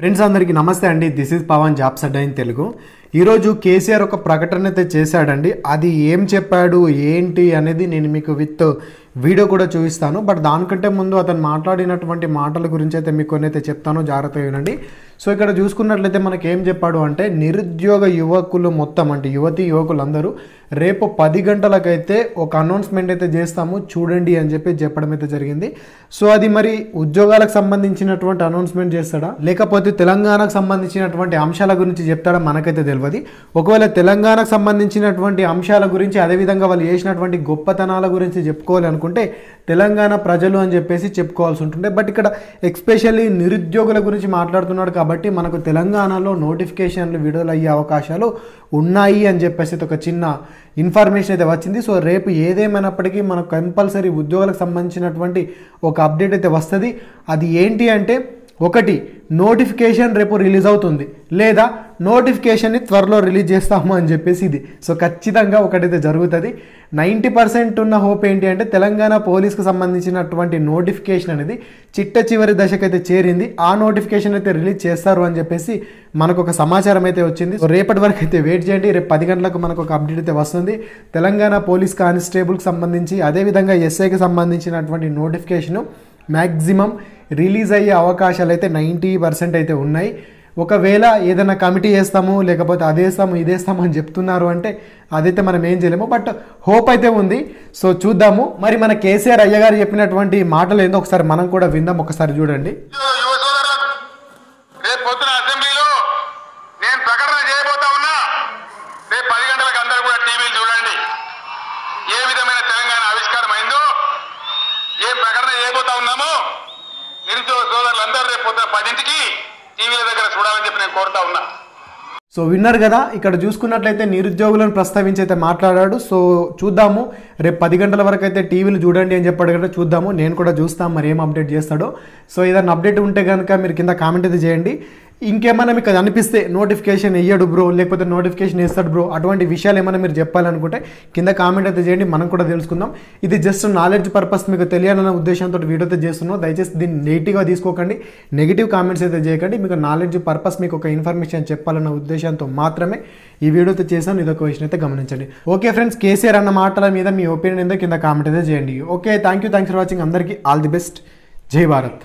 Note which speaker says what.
Speaker 1: Friends అందరికీ నమస్తే అండి. This is Pawan jobs Adda in Telugu ఈరోజు కేసీఆర్ ఒక ప్రకటన అయితే చేశాడండి. అది ఏం చెప్పాడు ఏంటి అనేది నేను మీకు విత్ వీడియో కూడా చూపిస్తాను. బట్ దానికంటే ముందు అతను మాట్లాడినటువంటి మాటల గురించి అయితే మీకు కొన్ని అయితే చెప్తాను. జాగ్రత్తగా వినండి. సో ఇక్కడ చూసుకున్నట్లయితే మనకి ఏం చెప్పాడు అంటే నిరుద్యోగ యువకులు మొత్తం అంటే యువతి యువకులందరూ రేపు పది గంటలకైతే ఒక అనౌన్స్మెంట్ అయితే చేస్తాము చూడండి అని చెప్పి చెప్పడం అయితే జరిగింది. సో అది మరి ఉద్యోగాలకు సంబంధించినటువంటి అనౌన్స్మెంట్ చేస్తాడా? లేకపోతే తెలంగాణకు సంబంధించినటువంటి అంశాల గురించి చెప్తాడా? మనకైతే తెలియదు ఒకవేళ తెలంగాణకు సంబంధించినటువంటి అంశాల గురించి అదేవిధంగా వాళ్ళు చేసినటువంటి గొప్పతనాల గురించి చెప్పుకోవాలి అనుకుంటే తెలంగాణ ప్రజలు అని చెప్పేసి చెప్పుకోవాల్సి ఉంటుండే. బట్ ఇక్కడ ఎక్స్పెషల్లీ నిరుద్యోగుల గురించి మాట్లాడుతున్నాడు కాబట్టి కాబట్టి మనకు తెలంగాణలో నోటిఫికేషన్లు విడుదలయ్యే అవకాశాలు ఉన్నాయి అని చెప్పేసి ఒక చిన్న ఇన్ఫర్మేషన్ అయితే వచ్చింది. సో రేపు ఏదేమైనప్పటికీ మనకు కంపల్సరీ ఉద్యోగాలకు సంబంధించినటువంటి ఒక అప్డేట్ అయితే వస్తుంది. అది ఏంటి అంటే ఒకటి నోటిఫికేషన్ రేపు రిలీజ్ అవుతుంది. లేదా నోటిఫికేషన్ని త్వరలో రిలీజ్ చేస్తాము అని చెప్పేసి ఇది. సో ఖచ్చితంగా ఒకటైతే జరుగుతుంది. నైంటీ పర్సెంట్ ఉన్న హోప్ ఏంటి అంటే తెలంగాణ పోలీస్కి సంబంధించినటువంటి నోటిఫికేషన్ అనేది చిట్ట చివరి దశకైతే చేరింది. ఆ నోటిఫికేషన్ అయితే రిలీజ్ చేస్తారు అని చెప్పేసి మనకు ఒక సమాచారం అయితే వచ్చింది. సో రేపటి వరకు అయితే వెయిట్ చేయండి. రేపు పది గంటలకు మనకు ఒక అప్డేట్ అయితే వస్తుంది. తెలంగాణ పోలీస్ కానిస్టేబుల్కి సంబంధించి అదేవిధంగా ఎస్ఐకి సంబంధించినటువంటి నోటిఫికేషను మ్యాక్సిమం రిలీజ్ అయ్యే అవకాశాలు అయితే నైంటీ పర్సెంట్ అయితే ఉన్నాయి. ఒకవేళ ఏదైనా కమిటీ వేస్తాము లేకపోతే అదేస్తాము ఇదేస్తాము అని చెప్తున్నారు అంటే అదైతే మనం ఏం చేయలేము. బట్ హోప్ అయితే ఉంది. సో చూద్దాము. మరి మన కేసీఆర్ అయ్యగారు చెప్పినటువంటి మాటలు ఏందో ఒకసారి మనం కూడా విందాం. ఒకసారి చూడండి
Speaker 2: యువ సోదరులకు రేపు పొద్దున అసెంబ్లీలో నేను ప్రకటన చేయబోతా ఉన్నా రేపు పది గంటలకు అందరూ కూడా టీవీలు చూడండి ఏ విధమైన తెలంగాణ ఆవిష్కారం అయిందో ఏ ప్రకటన చేయబోతా ఉన్నామో నిరుద్యోగ సోదరులందరూ రేపు పొద్దున పదింటికి టీవీల దగ్గర చూడాలని చెప్పి నేను కోరుతా ఉన్నా.
Speaker 1: సో విన్నారు కదా ఇక్కడ చూసుకున్నట్లయితే నిరుద్యోగులను ప్రస్తావించి అయితే మాట్లాడాడు. సో చూద్దాము రేపు పది గంటల వరకు అయితే టీవీలు చూడండి అని చెప్పాడు కదా చూద్దాము. నేను కూడా చూస్తాను మరి ఏం అప్డేట్ చేస్తాడో. సో ఏదైనా అప్డేట్ ఉంటే కనుక మీరు కింద కామెంట్ అయితే చేయండి. ఇంకేమైనా మీకు అది అనిపిస్తే నోటిఫికేషన్ వేయడు బ్రో లేకపోతే నోటిఫికేషన్ వేస్తాడు బ్రో అటువంటి విషయాలు ఏమైనా మీరు చెప్పాలనుకుంటే కింద కామెంట్ అయితే చేయండి మనం కూడా తెలుసుకుందాం. ఇది జస్ట్ నాలెడ్జ్ పర్పస్ మీకు తెలియాలన్న ఉద్దేశంతో వీడియో అయితే చేస్తున్నాం. దయచేసి దీన్ని నెగిటివ్గా తీసుకోకండి నెగిటివ్ కామెంట్స్ అయితే చేయకండి. మీకు నాలెడ్జ్ పర్పస్ మీకు ఒక ఇన్ఫర్మేషన్ చెప్పాలన్న ఉద్దేశంతో మాత్రమే ఈ వీడియో అయితే చేశాను. ఇదొక విషయం అయితే గమనించండి. ఓకే ఫ్రెండ్స్ కేసీఆర్ అన్న మాటల మీద మీ ఒపీనియన్ ఏదో కింద కామెంట్ అయితే చేయండి. Okay thank you thanks for watching అందరికీ all the best Jai Bharat.